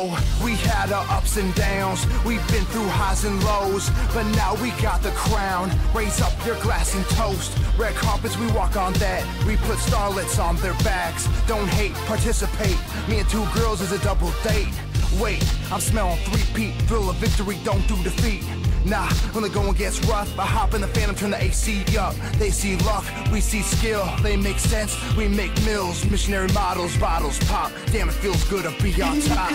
know we had our ups and downs. We've been through highs and lows, but now we got the crown. Raise up your glass and toast. Red carpets, we walk on that. We put starlets on their backs. Don't hate, participate. Me and two girls is a double date. Wait, I'm smelling three-peat. Thrill of victory, don't do defeat. Nah, when the going gets rough, I hop in the phantom, turn the AC up. They see luck, we see skill. They make sense, we make mills. Missionary models, bottles pop. Damn, it feels good to be on top.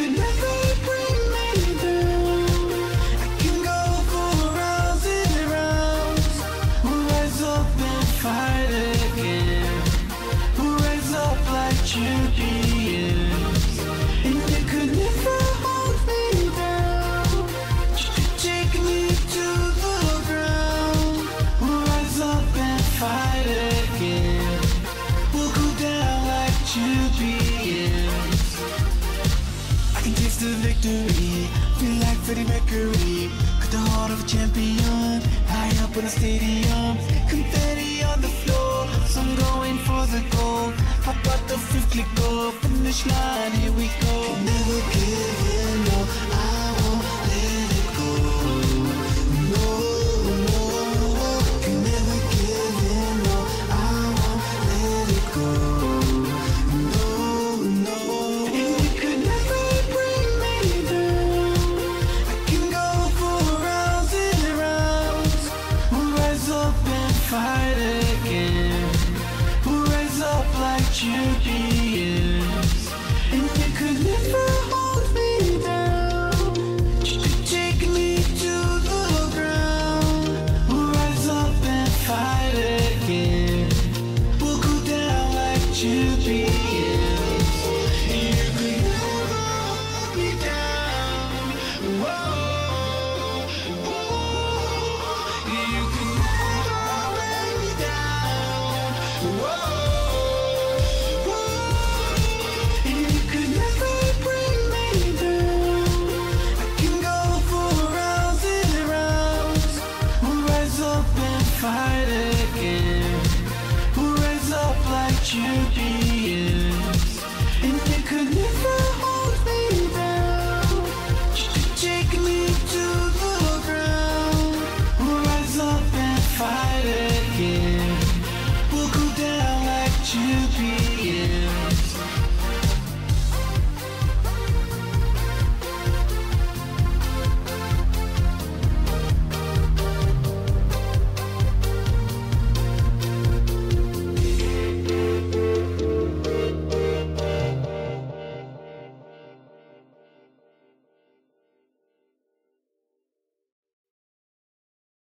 Victory, feel like Freddie Mercury. Got the heart of a champion, high up in the stadium. Confetti on the floor, so I'm going for the gold. Pop out the fifth click goal, finish line, here we go. Never give up and